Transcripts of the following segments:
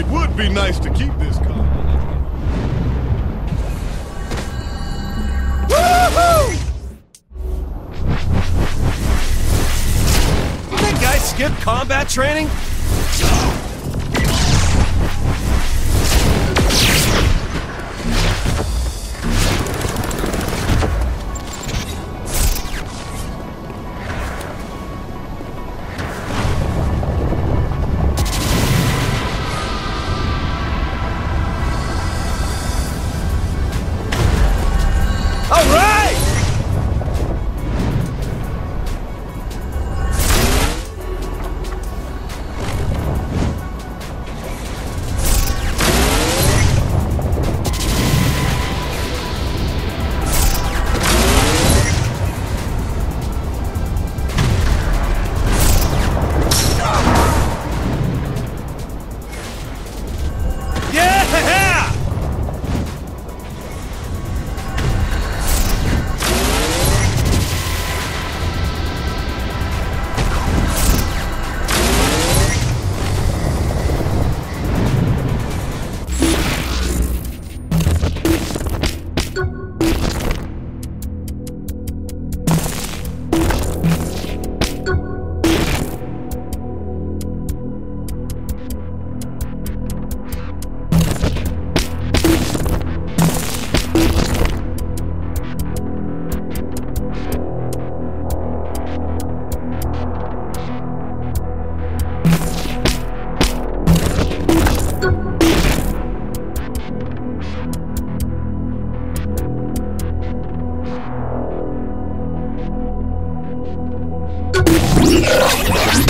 It would be nice to keep this calm. Woohoo! You think guys skip combat training? Yeah!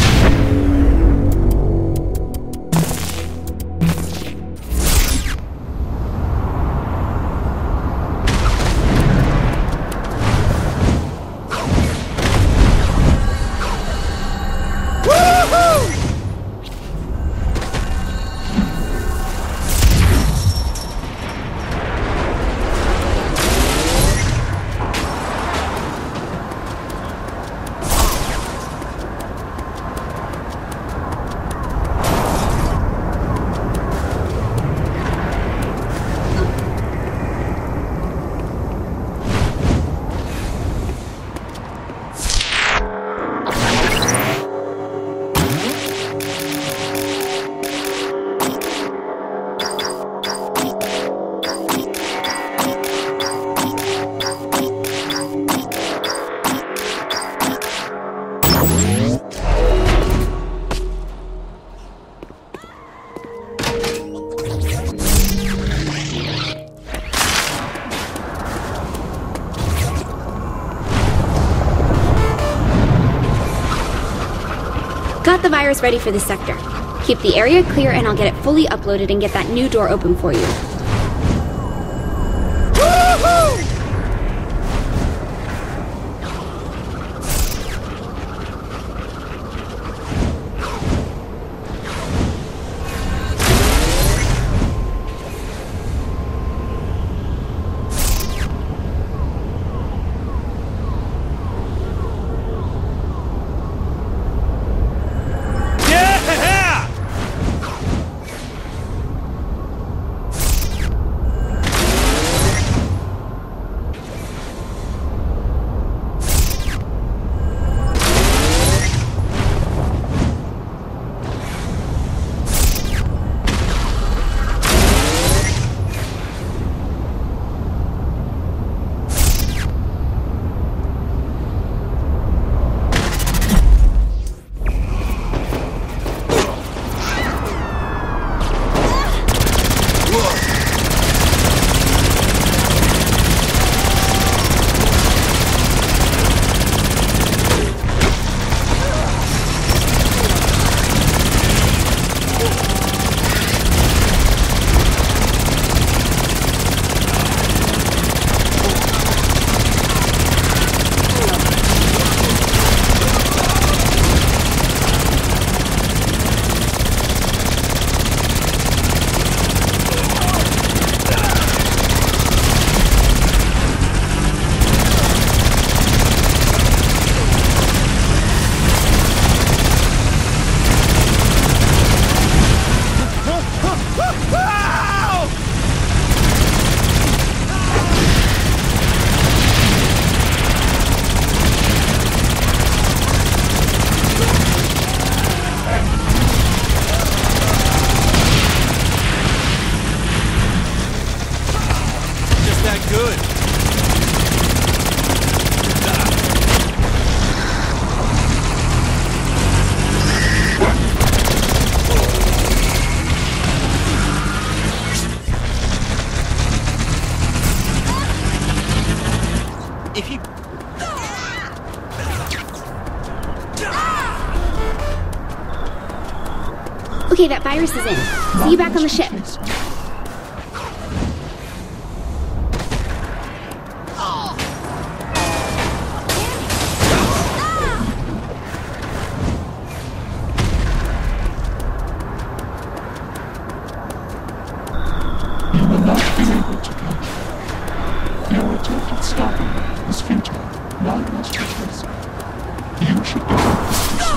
Got the virus ready for this sector. Keep the area clear and I'll get it fully uploaded and get that new door open for you. If you Okay, that virus is in. See you back on the ship. You will not be able to catch me. Your attempt at stopping me is replace. You should give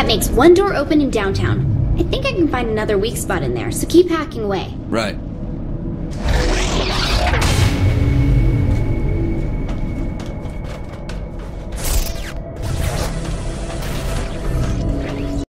That makes one door open in downtown. I think I can find another weak spot in there, so keep hacking away. Right.